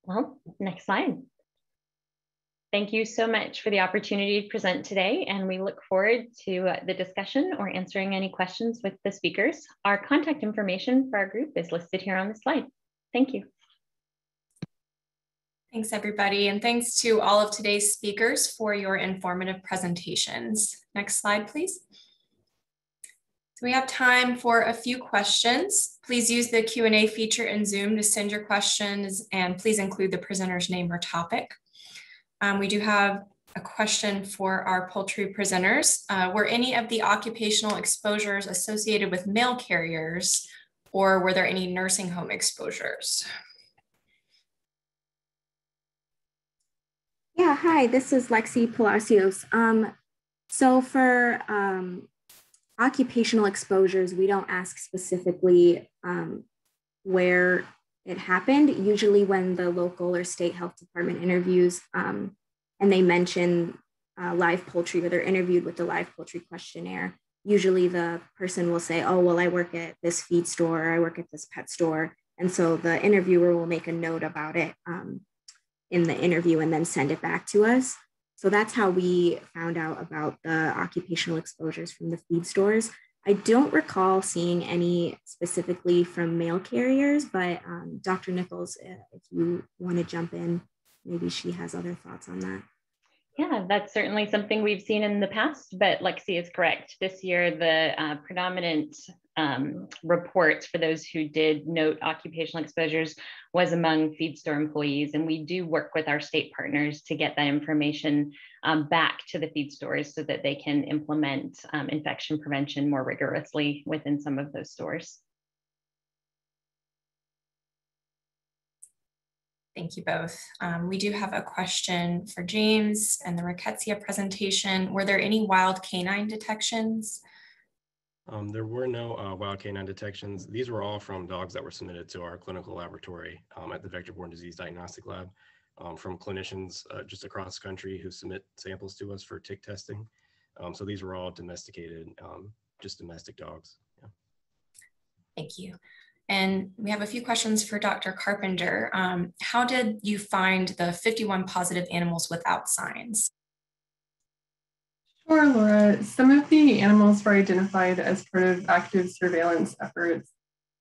Speaker 5: Well, next slide. Thank you so much for the opportunity to present today, and we look forward to uh, the discussion or answering any questions with the speakers. Our contact information for our group is listed here on the slide. Thank you.
Speaker 1: Thanks, everybody, and thanks to all of today's speakers for your informative presentations. Next slide, please. So we have time for a few questions. Please use the Q&A feature in Zoom to send your questions, and please include the presenter's name or topic. Um, we do have a question for our poultry presenters. Uh, were any of the occupational exposures associated with mail carriers or were there any nursing home exposures?
Speaker 6: Yeah, hi, this is Lexi Palacios. Um, so for um, occupational exposures, we don't ask specifically um, where it happened. Usually, when the local or state health department interviews um, and they mention uh, live poultry or they're interviewed with the live poultry questionnaire, usually the person will say, oh, well, I work at this feed store, or I work at this pet store. And so the interviewer will make a note about it um, in the interview and then send it back to us. So that's how we found out about the occupational exposures from the feed stores. I don't recall seeing any specifically from mail carriers, but um, Dr. Nichols, uh, if you want to jump in, maybe she has other thoughts on that.
Speaker 5: Yeah, that's certainly something we've seen in the past, but Lexi is correct. This year, the uh, predominant um, reports for those who did note occupational exposures was among feed store employees. And we do work with our state partners to get that information um, back to the feed stores so that they can implement um, infection prevention more rigorously within some of those stores.
Speaker 1: Thank you both. Um, we do have a question for James and the Rickettsia presentation. Were there any wild canine detections?
Speaker 4: Um, there were no uh, wild canine detections. These were all from dogs that were submitted to our clinical laboratory um, at the Vector-Borne Disease Diagnostic Lab um, from clinicians uh, just across the country who submit samples to us for tick testing. Um, so these were all domesticated, um, just domestic dogs. Yeah.
Speaker 1: Thank you. And we have a few questions for Dr. Carpenter. Um, how did you find the 51 positive animals without signs?
Speaker 3: Laura. Some of the animals were identified as part of active surveillance efforts,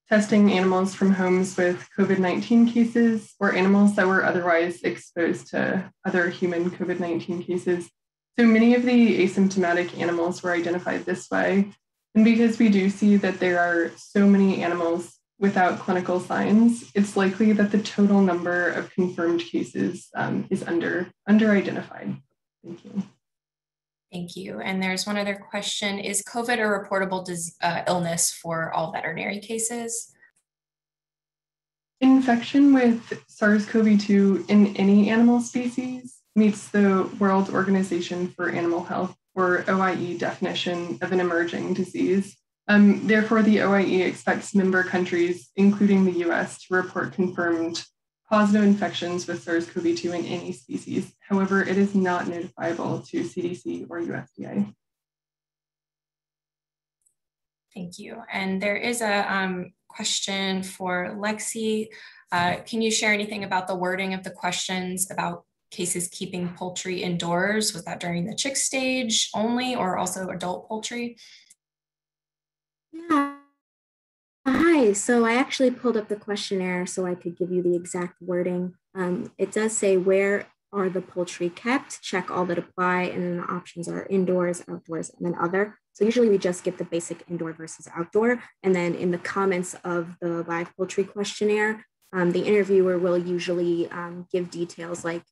Speaker 3: testing animals from homes with COVID 19 cases or animals that were otherwise exposed to other human COVID 19 cases. So many of the asymptomatic animals were identified this way. And because we do see that there are so many animals without clinical signs, it's likely that the total number of confirmed cases um, is under, under identified. Thank you.
Speaker 1: Thank you. And there's one other question. Is COVID a reportable uh, illness for all veterinary cases?
Speaker 3: Infection with SARS-CoV-2 in any animal species meets the World Organization for Animal Health, or OIE, definition of an emerging disease. Um, therefore, the OIE expects member countries, including the US, to report confirmed positive infections with SARS-CoV-2 in any species. However, it is not notifiable to CDC or USDA.
Speaker 1: Thank you. And there is a um, question for Lexi. Uh, can you share anything about the wording of the questions about cases keeping poultry indoors? Was that during the chick stage only or also adult poultry?
Speaker 6: Yeah. Hi, so I actually pulled up the questionnaire so I could give you the exact wording. Um, it does say where are the poultry kept, check all that apply, and then the options are indoors, outdoors, and then other. So usually we just get the basic indoor versus outdoor. And then in the comments of the live poultry questionnaire, um, the interviewer will usually um, give details like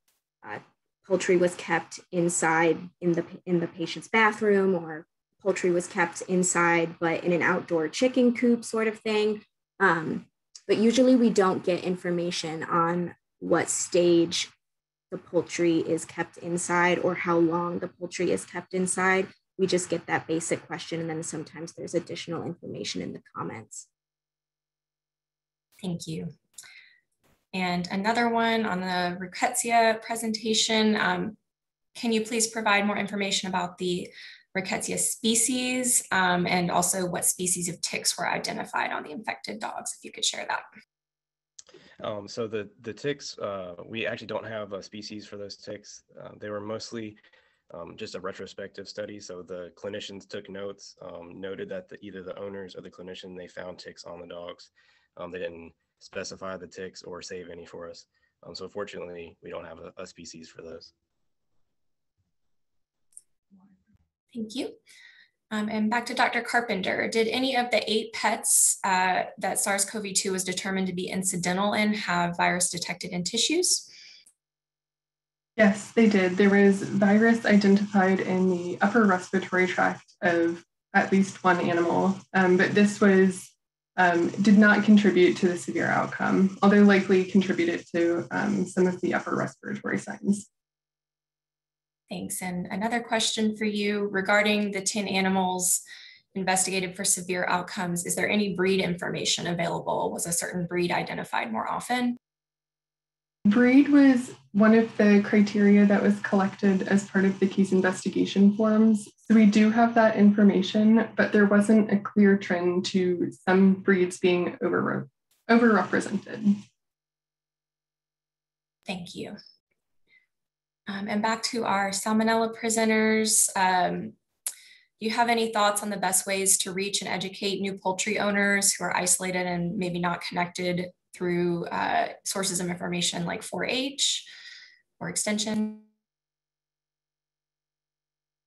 Speaker 6: uh, poultry was kept inside in the, in the patient's bathroom or poultry was kept inside, but in an outdoor chicken coop sort of thing. Um, but usually we don't get information on what stage the poultry is kept inside or how long the poultry is kept inside. We just get that basic question, and then sometimes there's additional information in the comments.
Speaker 1: Thank you. And another one on the Rickettsia presentation. Um, can you please provide more information about the Rickettsia species um, and also what species of ticks were identified on the infected dogs, if you could share that.
Speaker 4: Um, so the, the ticks, uh, we actually don't have a species for those ticks. Uh, they were mostly um, just a retrospective study. So the clinicians took notes, um, noted that the, either the owners or the clinician, they found ticks on the dogs. Um, they didn't specify the ticks or save any for us. Um, so fortunately, we don't have a, a species for those.
Speaker 1: Thank you. Um, and back to Dr. Carpenter, did any of the eight pets uh, that SARS-CoV-2 was determined to be incidental in have virus detected in tissues?
Speaker 3: Yes, they did. There was virus identified in the upper respiratory tract of at least one animal, um, but this was um, did not contribute to the severe outcome, although likely contributed to um, some of the upper respiratory signs.
Speaker 1: Thanks. And another question for you regarding the 10 animals investigated for severe outcomes. Is there any breed information available? Was a certain breed identified more often?
Speaker 3: Breed was one of the criteria that was collected as part of the case investigation forms. So we do have that information, but there wasn't a clear trend to some breeds being over, overrepresented.
Speaker 1: Thank you. Um, and back to our salmonella presenters. Um, do you have any thoughts on the best ways to reach and educate new poultry owners who are isolated and maybe not connected through uh, sources of information like 4-H or extension?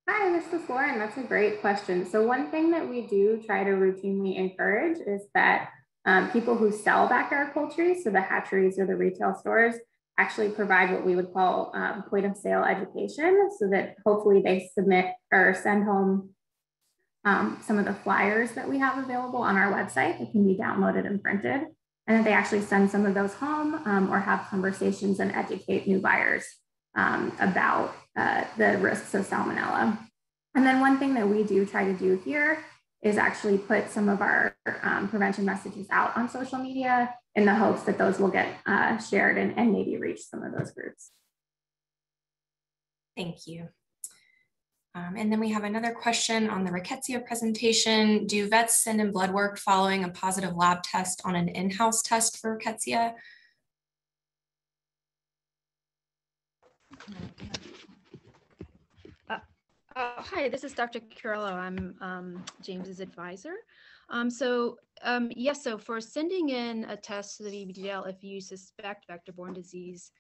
Speaker 7: Hi, this is Lauren. That's a great question. So one thing that we do try to routinely encourage is that um, people who sell backyard poultry, so the hatcheries or the retail stores, actually provide what we would call um, point of sale education so that hopefully they submit or send home um, some of the flyers that we have available on our website that can be downloaded and printed. And that they actually send some of those home um, or have conversations and educate new buyers um, about uh, the risks of salmonella. And then one thing that we do try to do here is actually put some of our um, prevention messages out on social media in the hopes that those will get uh, shared and, and maybe reach some of those groups.
Speaker 1: Thank you. Um, and then we have another question on the rickettsia presentation. Do vets send in blood work following a positive lab test on an in-house test for rickettsia?
Speaker 8: Uh, hi, this is Dr. Carollo. I'm um, James's advisor. Um, so um, yes, so for sending in a test to the VBDL, if you suspect vector-borne disease,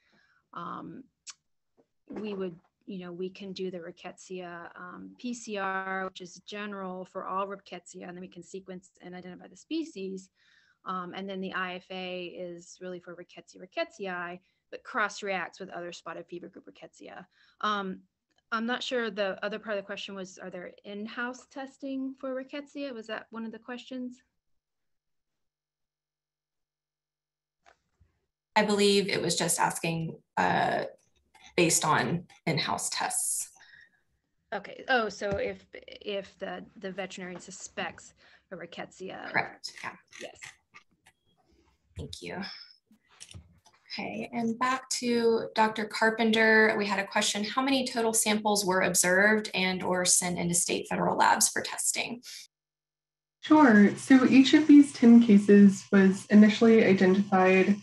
Speaker 8: um, we would, you know, we can do the rickettsia um, PCR, which is general for all rickettsia, and then we can sequence and identify the species. Um, and then the IFA is really for rickettsia rickettsii, but cross-reacts with other spotted fever group rickettsia. Um, I'm not sure the other part of the question was, are there in-house testing for rickettsia? Was that one of the questions?
Speaker 1: I believe it was just asking uh, based on in-house tests.
Speaker 8: Okay. Oh, so if if the the veterinarian suspects a rickettsia.
Speaker 1: Correct. Yeah.
Speaker 8: Yes.
Speaker 1: Thank you. Okay, and back to Dr. Carpenter, we had a question. How many total samples were observed and or sent into state federal labs for testing?
Speaker 3: Sure. So each of these 10 cases was initially identified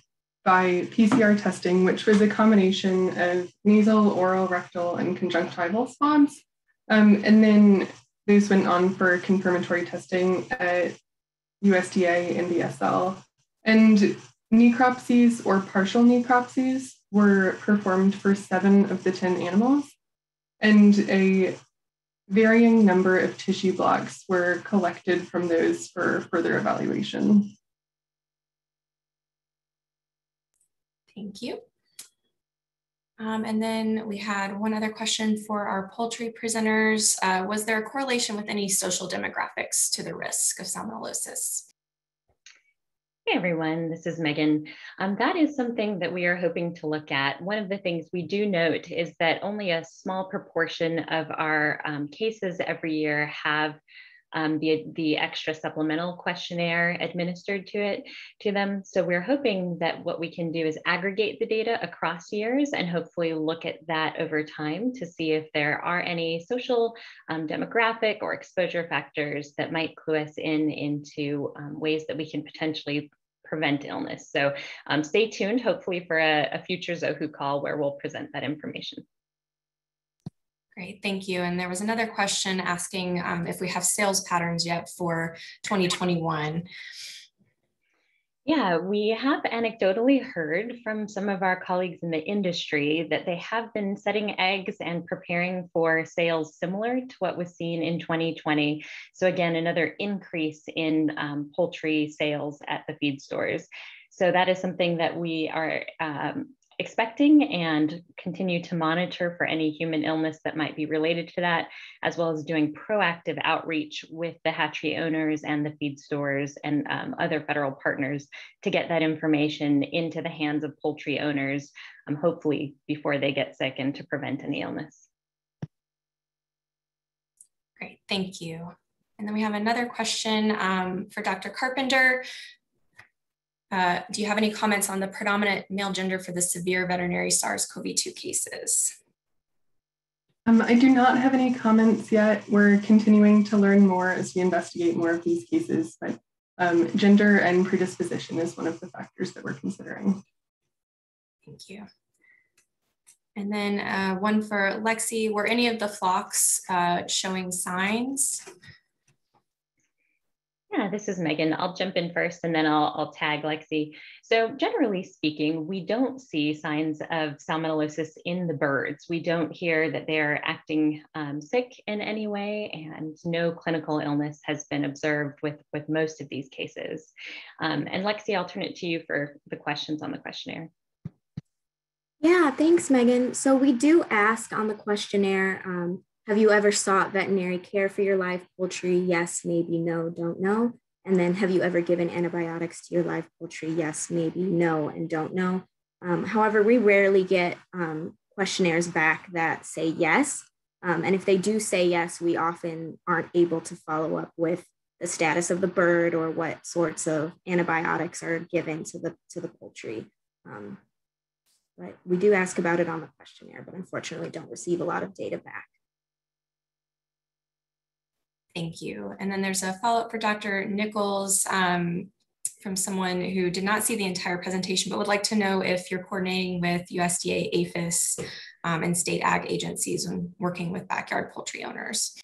Speaker 3: by PCR testing, which was a combination of nasal, oral, rectal, and conjunctival swabs. Um, and then those went on for confirmatory testing at USDA and BSL. And necropsies or partial necropsies were performed for seven of the 10 animals. And a varying number of tissue blocks were collected from those for further evaluation.
Speaker 1: Thank you. Um, and then we had one other question for our poultry presenters. Uh, was there a correlation with any social demographics to the risk of salmonellosis?
Speaker 5: Hey everyone, this is Megan. Um, that is something that we are hoping to look at. One of the things we do note is that only a small proportion of our um, cases every year have um, the, the extra supplemental questionnaire administered to it to them. So we're hoping that what we can do is aggregate the data across years and hopefully look at that over time to see if there are any social, um, demographic, or exposure factors that might clue us in into um, ways that we can potentially prevent illness. So um, stay tuned, hopefully for a, a future Zohu call where we'll present that information.
Speaker 1: Great, thank you. And there was another question asking um, if we have sales patterns yet for 2021.
Speaker 5: Yeah, we have anecdotally heard from some of our colleagues in the industry that they have been setting eggs and preparing for sales similar to what was seen in 2020. So, again, another increase in um, poultry sales at the feed stores. So, that is something that we are um, expecting and continue to monitor for any human illness that might be related to that, as well as doing proactive outreach with the hatchery owners and the feed stores and um, other federal partners to get that information into the hands of poultry owners, um, hopefully before they get sick and to prevent any illness.
Speaker 1: Great, thank you. And then we have another question um, for Dr. Carpenter. Uh, do you have any comments on the predominant male gender for the severe veterinary SARS-CoV-2 cases?
Speaker 3: Um, I do not have any comments yet. We're continuing to learn more as we investigate more of these cases, but um, gender and predisposition is one of the factors that we're considering.
Speaker 1: Thank you. And then uh, one for Lexi, were any of the flocks uh, showing signs
Speaker 5: yeah, this is Megan. I'll jump in first and then I'll, I'll tag Lexi. So generally speaking, we don't see signs of salmonellosis in the birds. We don't hear that they're acting um, sick in any way and no clinical illness has been observed with, with most of these cases. Um, and Lexi, I'll turn it to you for the questions on the questionnaire.
Speaker 6: Yeah, thanks, Megan. So we do ask on the questionnaire, um, have you ever sought veterinary care for your live poultry? Yes, maybe, no, don't know. And then have you ever given antibiotics to your live poultry? Yes, maybe, no, and don't know. Um, however, we rarely get um, questionnaires back that say yes. Um, and if they do say yes, we often aren't able to follow up with the status of the bird or what sorts of antibiotics are given to the, to the poultry. Um, but we do ask about it on the questionnaire, but unfortunately don't receive a lot of data back.
Speaker 1: Thank you. And then there's a follow-up for Dr. Nichols um, from someone who did not see the entire presentation, but would like to know if you're coordinating with USDA, APHIS, um, and state ag agencies when working with backyard poultry owners.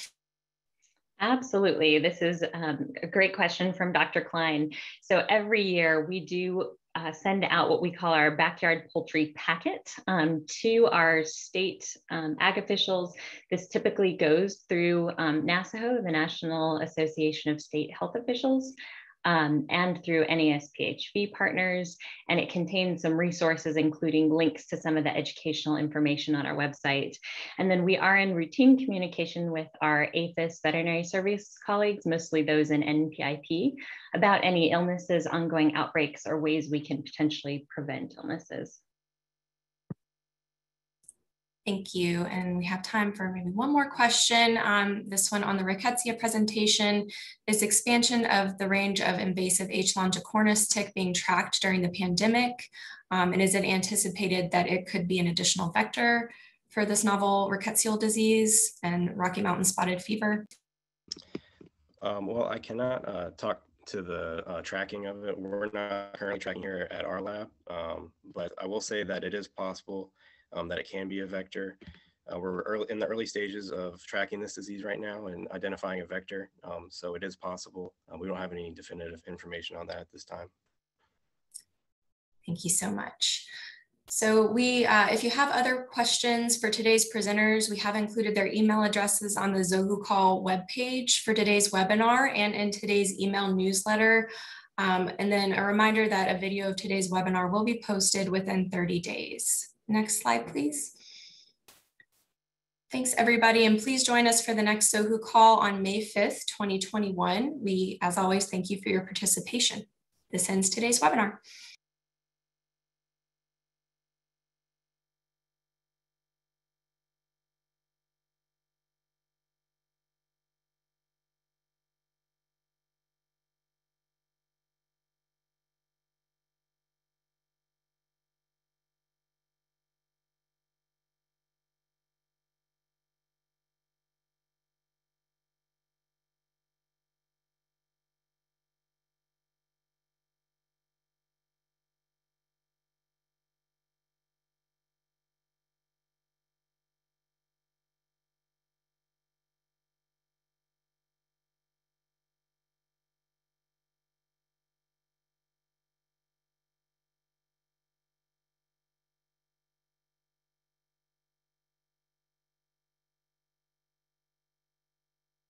Speaker 5: Absolutely. This is um, a great question from Dr. Klein. So every year we do uh, send out what we call our backyard poultry packet um, to our state um, ag officials. This typically goes through um, NASAHO, the National Association of State Health Officials um, and through NASPHV partners. And it contains some resources, including links to some of the educational information on our website. And then we are in routine communication with our APHIS veterinary service colleagues, mostly those in NPIP, about any illnesses, ongoing outbreaks, or ways we can potentially prevent illnesses.
Speaker 1: Thank you. And we have time for maybe one more question. Um, this one on the rickettsia presentation is expansion of the range of invasive H. longicornis tick being tracked during the pandemic. Um, and is it anticipated that it could be an additional vector for this novel rickettsial disease and Rocky Mountain spotted fever?
Speaker 4: Um, well, I cannot uh, talk to the uh, tracking of it. We're not currently tracking here at our lab, um, but I will say that it is possible um, that it can be a vector. Uh, we're early, in the early stages of tracking this disease right now and identifying a vector. Um, so it is possible. Uh, we don't have any definitive information on that at this time.
Speaker 1: Thank you so much. So we, uh, if you have other questions for today's presenters, we have included their email addresses on the Zohu Call webpage for today's webinar and in today's email newsletter. Um, and then a reminder that a video of today's webinar will be posted within 30 days. Next slide, please. Thanks everybody, and please join us for the next Zohu call on May 5th, 2021. We, as always, thank you for your participation. This ends today's webinar.